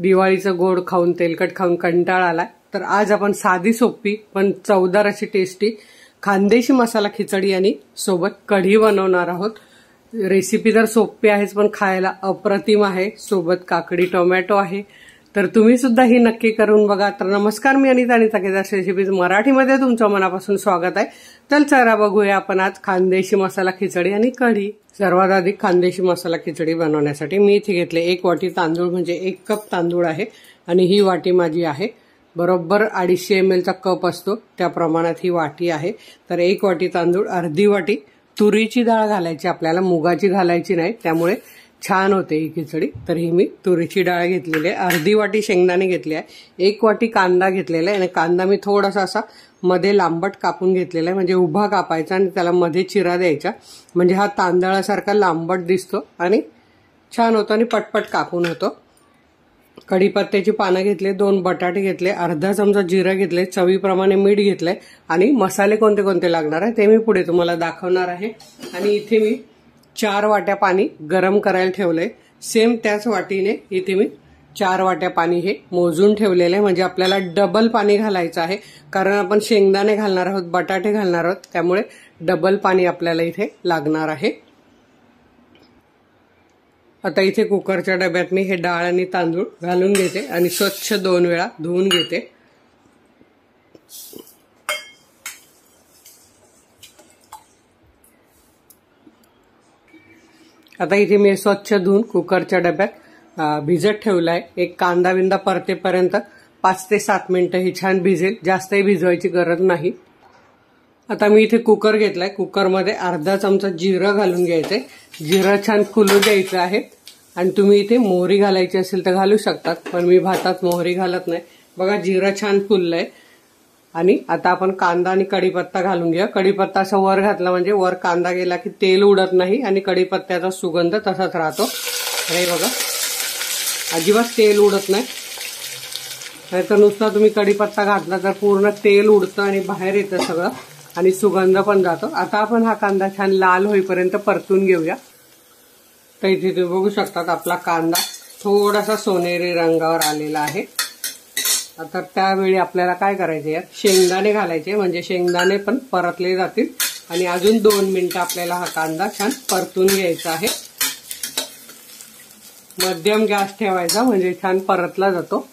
दिवाळीचं गोड खाऊन तेलकट खाऊन कंटाळा आलाय. तर आज आपण साधी सोपी पण चवदार अशी टेस्टी खानदेशी मसाला खिचडी आणि सोबत कढी बनवणार आहोत. रेसिपी तर सोपी आहेच पण खायला अप्रतिम आहे. सोबत काकडी टोमॅटो आहे. तर तुम्ही सुद्धा ही नक्की करून बघा. तर नमस्कार मी अनिता आणि केदार रेसिपीज मराठीमध्ये तुमचं मनापासून स्वागत आहे. तर चला बघूया आपण आज खानदेशी मसाला खिचडी आणि कढी. सर्वात आधी खानदेशी मसाला खिचडी बनवण्यासाठी मी इथे घेतले एक वाटी तांदूळ म्हणजे एक कप तांदूळ आहे. आणि ही वाटी माझी आहे. बरोबर अडीचशे एम एलचा कप असतो. त्या प्रमाणात ही वाटी आहे. तर एक वाटी तांदूळ अर्धी वाटी तुरीची डाळ घालायची. आपल्याला मुगाची घालायची नाही. त्यामुळे छान होते ही खिचडी. तर ही मी तुरीची डाळ घेतलेली आहे. अर्धी वाटी शेंगदाणे घेतली आहे. एक वाटी कांदा घेतलेला आहे आणि कांदा मी थोडासा असा मध्ये लांबट कापून घेतलेला आहे. म्हणजे उभा कापायचा आणि त्याला मध्ये चिरा द्यायचा. म्हणजे हा तांदळासारखा लांबट दिसतो आणि छान होतो आणि पटपट कापून होतो. कढीपत्त्याची पानं घेतले दोन बटाटे घेतले अर्धा चमचा जिरं घेतले चवीप्रमाणे मीठ घेतलंय आणि मसाले कोणते कोणते लागणार आहे ते मी पुढे तुम्हाला दाखवणार आहे. आणि इथे मी चार वाट्या पाणी गरम करायला ठेवलंय. सेम त्याच वाटीने इथे मी चार वाट्या पाणी हे मोजून ठेवलेलं आहे. म्हणजे आपल्याला डबल पाणी घालायचं आहे. कारण आपण शेंगदाणे घालणार आहोत बटाटे घालणार आहोत. त्यामुळे डबल पाणी आपल्याला इथे लागणार आहे. आता इथे कुकरच्या डब्यात मी हे डाळ आणि तांदूळ घालून घेते आणि स्वच्छ दोन वेळा धुवून घेते. आता इथे मी स्वच्छ धुवून कुकरच्या डब्यात भिजत ठेवलाय. एक कांदा बिंदा परतेपर्यंत पाच ते सात मिनिटं ही छान भिजेल. जास्तही भिजवायची गरज नाही. आता मी इथे कुकर घेतलाय. कुकरमध्ये अर्धा चमचा जिरं घालून घ्यायचंय. जिरं छान फुलू द्यायचं आहे. आणि तुम्ही इथे मोहरी घालायची असेल तर घालू शकतात पण मी भातात मोहरी घालत नाही. बघा जिरं छान फुललंय. आणि आता आपण कांदा आणि कढीपत्ता घालून घेऊया. कढीपत्ता असं वर घातला म्हणजे वर कांदा गेला की तेल उडत नाही आणि कढीपत्त्याचा सुगंध तसाच राहतो. हे बघा. अजिबात तेल उडत नाही. नाहीतर नुसता तुम्ही कढीपत्ता घातला तर पूर्ण तेल उडतं आणि बाहेर येतं सगळं आणि सुगंध पण जातो. आता आपण हा कांदा छान लाल होईपर्यंत परतून घेऊया. तर इथे तुम्ही बघू शकतात आपला कांदा थोडासा सोनेरी रंगावर आलेला आहे. आता त्यावेळी आपल्याला काय करायचे यात शेंगदाणे घालायचे म्हणजे शेंगदाणे पण परतले जातील. आणि अजून दोन मिनिटं आपल्याला हा कांदा छान परतून घ्यायचा आहे. मध्यम गॅस ठेवायचा म्हणजे छान परतला जातो.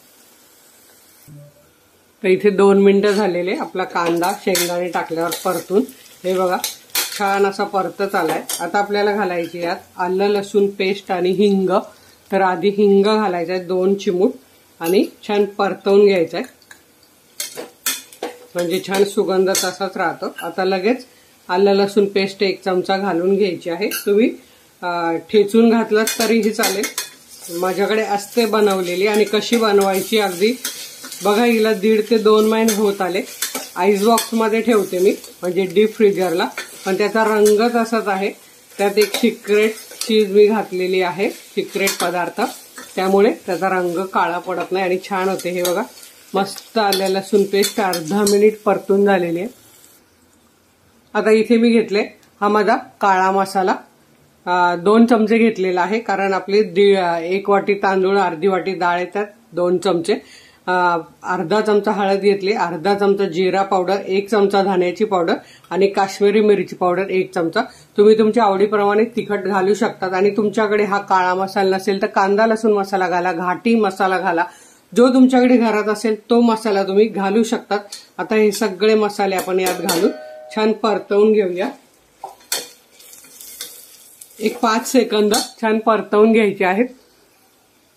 तर इथे दोन मिनिटं झालेले आपला कांदा शेंगदाणे टाकल्यावर परतून. हे बघा छान असा परतच आलाय. आता आपल्याला घालायची यात आलं लसूण पेस्ट आणि हिंग. तर आधी हिंग घालायचं आहे दोन चिमूट. आणि छान परतवून घ्यायचं आहे म्हणजे छान सुगंध तसाच राहतो. आता लगेच आलं लसूण पेस्ट एक चमचा घालून घ्यायची आहे. तुम्ही ठेचून घातलात तरीही चालेल. माझ्याकडे असते बनवलेली आणि कशी बनवायची अगदी बघा हिला दीड ते दोन महिने होत आले. आईस बॉक्समध्ये ठेवते मी म्हणजे डीप फ्रीजरला पण त्याचा रंग तसाच आहे. त्यात एक सिक्रेट चीज मी घातलेली आहे सिक्रेट पदार्थ. त्यामुळे त्याचा रंग काळा पडत नाही आणि छान होते हे बघा. मस्त आल्या लसूण पेस्ट अर्धा मिनिट परतून झालेली आहे. आता इथे मी घेतले हा माझा काळा मसाला. दोन चमचे घेतलेला आहे कारण आपली एक वाटी तांदूळ अर्धी वाटी डाळ येतात दोन चमचे. अर्धा चमचा हळद घेतली अर्धा चमचा जिरा पावडर एक चमचा धान्याची पावडर आणि काश्मीरी मिरची पावडर एक चमचा. तुम्ही तुमच्या आवडीप्रमाणे तिखट घालू शकतात आणि तुमच्याकडे हा काळा मसाला नसेल तर कांदा लसूण मसाला घाला घाटी मसाला घाला. जो तुमच्याकडे घरात असेल तो मसाला तुम्ही घालू शकतात. आता हे सगळे मसाले आपण यात घालून छान परतवून घेऊया. एक पाच सेकंद छान परतवून घ्यायचे आहेत.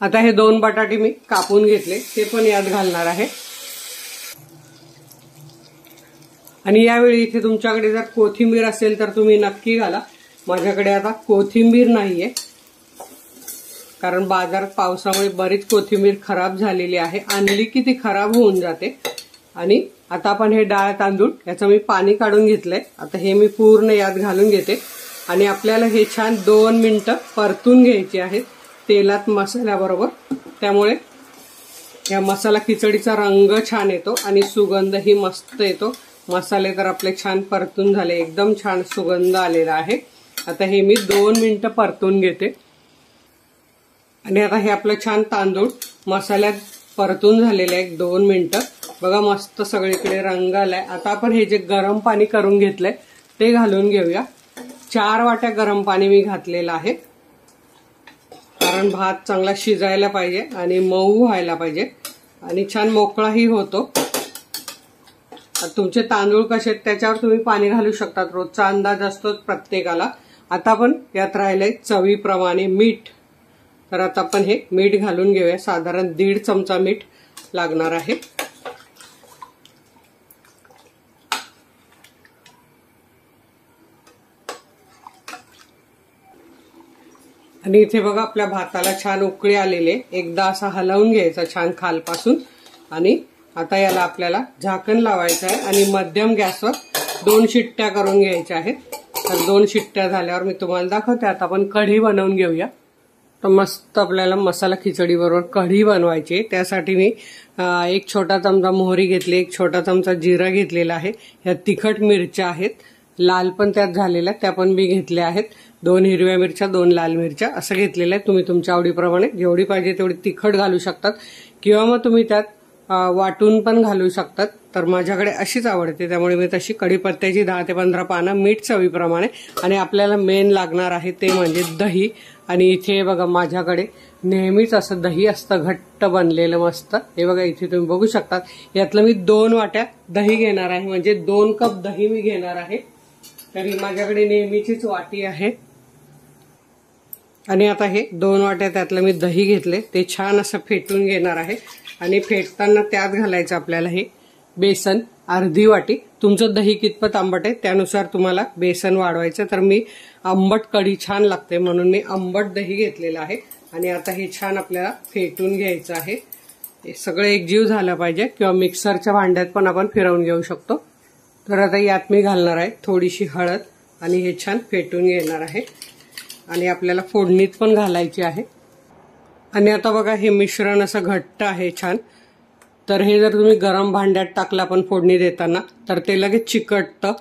आता हे दोन बटाटे मी कापून घेतले. ते पण यात घालणार आहे. आणि यावेळी इथे तुमच्याकडे जर कोथिंबीर असेल तर तुम्ही नक्की घाला. माझ्याकडे आता कोथिंबीर नाहीये. कारण बाजारात पावसामुळे बरीच कोथिंबीर खराब झालेली आहे. आणली की ती खराब होऊन जाते. आणि आता आपण हे डाळ तांदूळ याचं मी पाणी काढून घेतलंय. आता हे मी पूर्ण यात घालून घेते. आणि आपल्याला हे छान दोन मिनिटं परतून घ्यायची आहेत. तेलात मसाल्याबरोबर त्यामुळे या मसाला खिचडीचा रंग छान येतो आणि सुगंधही मस्त येतो. मसाले तर आपले छान परतून झाले. एकदम छान सुगंध आलेला आहे. आता हे मी दोन मिनटं परतून घेते. आणि आता हे आपलं छान तांदूळ मसाल्यात परतून झालेलं आहे. एक दोन मिनटं. बघा मस्त सगळीकडे रंग आलाय. आता आपण हे जे गरम पाणी करून घेतलंय ते घालून घेऊया. चार वाट्या गरम पाणी मी घातलेलं आहे. कारण भात चांगला शिजायला पाहिजे आणि मऊ व्हायला पाहिजे. आणि छान मोकळाही होतो. तुमचे तांदूळ कसे आहेत त्याच्यावर तुम्ही पाणी घालू शकतात. रोजचा अंदाज असतो प्रत्येकाला. आता आपण यात राहिलंय चवीप्रमाणे मीठ. तर आता आपण हे मीठ घालून घेऊया. साधारण दीड चमचा मीठ लागणार आहे. आणि इथे बघा आपल्या भाताला छान उकळी आलेले एकदा असा हलवून घ्यायचा छान खालपासून. आणि आता याला आपल्याला झाकण लावायचं आहे आणि मध्यम गॅसवर दोन शिट्ट्या करून घ्यायच्या आहेत. तर दोन शिट्ट्या झाल्यावर मी तुम्हाला दाखवते. आता आपण कढी बनवून घेऊया. तर मस्त आपल्याला मसाला खिचडी बरोबर कढी बनवायची त्यासाठी मी एक छोटा चमचा मोहरी घेतली एक छोटा चमचा जिरा घेतलेला आहे. ह्या तिखट मिरच्या आहेत. लाल पण त्यात झालेल्या त्या पण मी घेतल्या आहेत. दोन हिरव्या मिरच्या दोन लाल मिरच्या. असं घेतलेल्या आहे. तुम्ही तुमच्या आवडीप्रमाणे जेवढी पाहिजे तेवढी तिखट घालू शकतात. किंवा मग तुम्ही त्यात वाटून पण घालू शकतात. तर माझ्याकडे अशीच आवडते त्यामुळे मी तशी कढीपत्त्याची दहा ते पंधरा पानं मीठ चवीप्रमाणे आणि आपल्याला मेन लागणार आहे ते म्हणजे दही. आणि इथे बघा माझ्याकडे नेहमीच असं दही असतं. घट्ट बनलेलं मस्त. हे बघा इथे तुम्ही बघू शकतात. यातलं मी दोन वाट्या दही घेणार आहे. म्हणजे दोन कप दही मी घेणार आहे. तरी माझ्याकडे नेहमीचीच वाटी आहे. आणि आता हे दोन वाट्या त्यातलं मी दही घेतले. ते छान असं फेटून घेणार आहे. आणि फेटताना त्यात घालायचं आपल्याला हे बेसन अर्धी वाटी. तुमचं दही कितपत आंबट आहे त्यानुसार तुम्हाला बेसन वाढवायचं. तर मी आंबट कढी छान लागते म्हणून मी आंबट दही घेतलेलं आहे. आणि आता हे छान आपल्याला फेटून घ्यायचं आहे. सगळं एकजीव झालं पाहिजे किंवा मिक्सरच्या भांड्यात पण आपण फिरवून घेऊ शकतो. तर आता यात मी घालणार आहे. थोडीशी हळद आणि हे छान फेटून घेणार आहे. आणि आपल्याला फोडणीत पण घालायची आहे. आणि आता बघा हे मिश्रण असं घट्ट आहे छान. तर हे जर तुम्ही गरम भांड्यात टाकलं आपण फोडणी देताना तर ते लगेच चिकटतं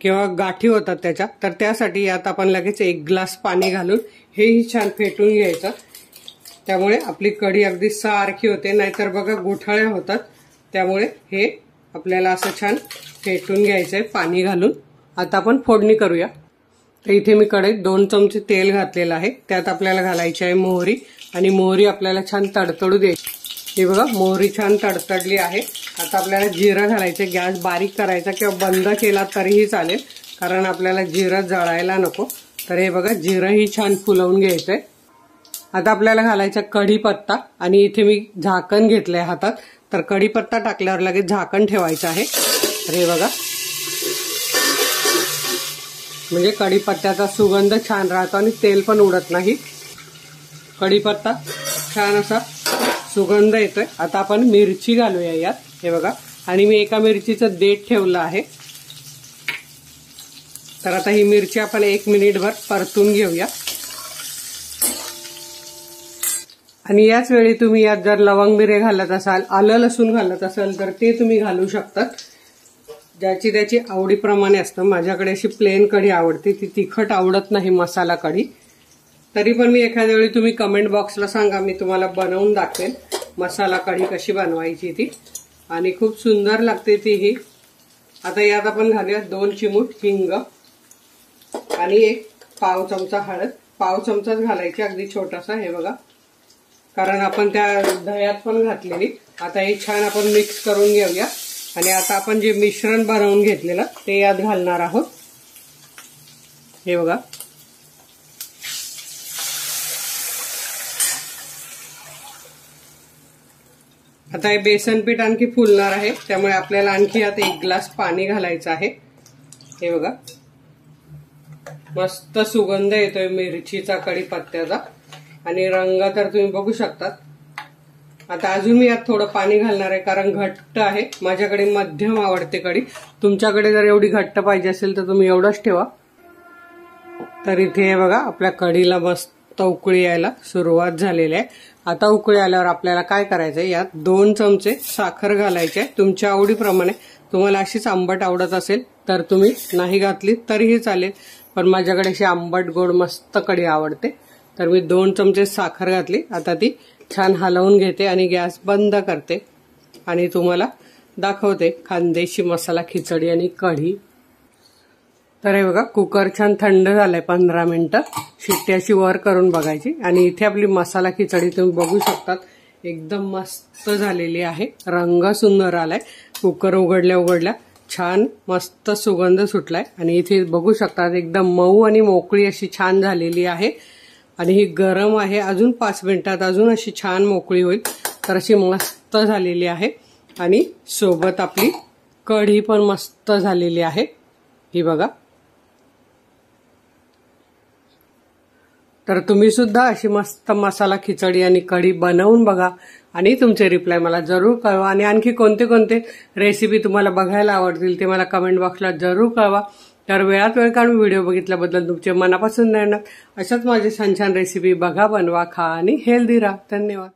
किंवा गाठी होतात त्याच्या तर त्यासाठी यात आपण लगेच एक ग्लास पाणी घालून हेही छान फेटून घ्यायचं. त्यामुळे आपली कढी अगदी सारखी होते. नाहीतर बघा गोठळ्या होतात. त्यामुळे हे आपल्याला असं छान फेटून घ्यायचं आहे पाणी घालून. आता आपण फोडणी करूया. तर इथे मी कढईत दोन चमचे तेल घातलेलं आहे. त्यात आपल्याला घालायची आहे मोहरी आणि मोहरी आपल्याला छान तडतडू द्यायची. हे बघा मोहरी छान तडतडली आहे. आता आपल्याला जिरं घालायचं गॅस बारीक करायचा किंवा बंद केला तरीही चालेल कारण आपल्याला जिरं जळायला नको. तर हे बघा जिरंही छान फुलवून घ्यायचंय. आता आपल्याला घालायचा कढीपत्ता आणि इथे मी झाकण घेतलंय हातात. तर कढीपत्ता टाकल्यावर लगेच झाकण ठेवायचं आहे. तर हे बघा. म्हणजे कढीपत्त्याचा सुगंध छान राहतो आणि तेल पण उडत नाही. कढीपत्ता छान असा सुगंध येतोय. आता आपण मिरची घालूया यात. हे बघा. आणि मी एका मिरचीचं देठ ठेवलं आहे. तर आता ही मिरची आपण एक मिनिटभर परतून घेऊया. आणि याच वेळी तुम्ही यात जर लवंग मिरे घालत असाल आलं लसूण घालत असाल तर ते तुम्ही घालू शकतात. ज्याची त्याची आवडीप्रमाणे असतं. माझ्याकडे अशी प्लेन कढी आवडते. ती तिखट आवडत नाही मसाला कढी. तरी पण मी एखाद्या वेळी तुम्ही कमेंट बॉक्सला सांगा. मी तुम्हाला बनवून दाखवेन. मसाला कढी कशी बनवायची ती. आणि खूप सुंदर लागते ती ही. आता यात आपण घालूया दोन चिमूट हिंग आणि एक पाव चमचा हळद. पाव चमचाच घालायची. अगदी छोटासा. हे बघा. कारण आपण त्या दह्यात पण घातलेली. आता हे छान आपण मिक्स करून घेऊया. आणि आता आपण जे मिश्रण बनवून घेतलेलं ते यात घालणार आहोत. हे बघा. आता हे बेसन पीठ आणखी फुलणार आहे. त्यामुळे आपल्याला आणखी आता एक ग्लास पाणी घालायचं आहे. हे बघा. मस्त सुगंध येतोय मिरचीचा कढीपत्त्याचा. आणि रंग तर तुम्ही बघू शकतात. आता अजून मी यात थोडं पाणी घालणार आहे कारण घट्ट आहे. माझ्याकडे मध्यम आवडते कढी. तुमच्याकडे जर एवढी घट्ट पाहिजे असेल तर तुम्ही एवढंच ठेवा. तर इथे बघा आपल्या कढीला मस्त उकळी यायला सुरुवात झालेली आहे. आता उकळी आल्यावर आपल्याला काय करायचंय यात दोन चमचे साखर घालायचे तुमच्या आवडीप्रमाणे. तुम्हाला अशीच आंबट आवडत असेल तर तुम्ही नाही घातली तरीही चालेल. पण माझ्याकडे अशी आंबट गोड मस्त कढी आवडते. तर मी दोन चमचे साखर घातली. आता ती छान हलवून घेते आणि गॅस बंद करते. आणि तुम्हाला दाखवते खानदेशी मसाला खिचडी आणि कढी. तर हे बघा कुकर छान थंड झालाय पंधरा मिनिटं. शिट्टी अशी वर करून बघायची. आणि इथे आपली मसाला खिचडी तुम्ही बघू शकतात. एकदम मस्त झालेली आहे. रंग सुंदर आलाय. कुकर उघडल्या उघडल्या छान मस्त सुगंध सुटलाय. आणि इथे बघू शकतात एकदम मऊ आणि मोकळी अशी छान झालेली आहे. आणि ही गरम आहे. अजून पाच मिनिटात अजून अशी छान मोकळी होईल. तर अशी मस्त झालेली आहे. आणि सोबत आपली कढी पण मस्त झालेली आहे. ही बघा. तर तुम्ही सुद्धा अशी मस्त मसाला खिचडी आणि कढी बनवून बघा. आणि तुमचे रिप्लाय मला जरूर कळवा. आणि आणखी कोणते कोणते रेसिपी तुम्हाला बघायला आवडतील ते मला कमेंट बॉक्सला जरूर कळवा. तर वेळात वेळ काढून व्हिडिओ बघितल्याबद्दल तुमचे मनापासून धन्यवाद अशाच माझे छान छान रेसिपी बघा बनवा खा आणि हेल्दी राहा. धन्यवाद.